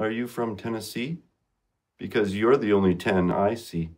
Are you from Tennessee? Because you're the only 10 I see.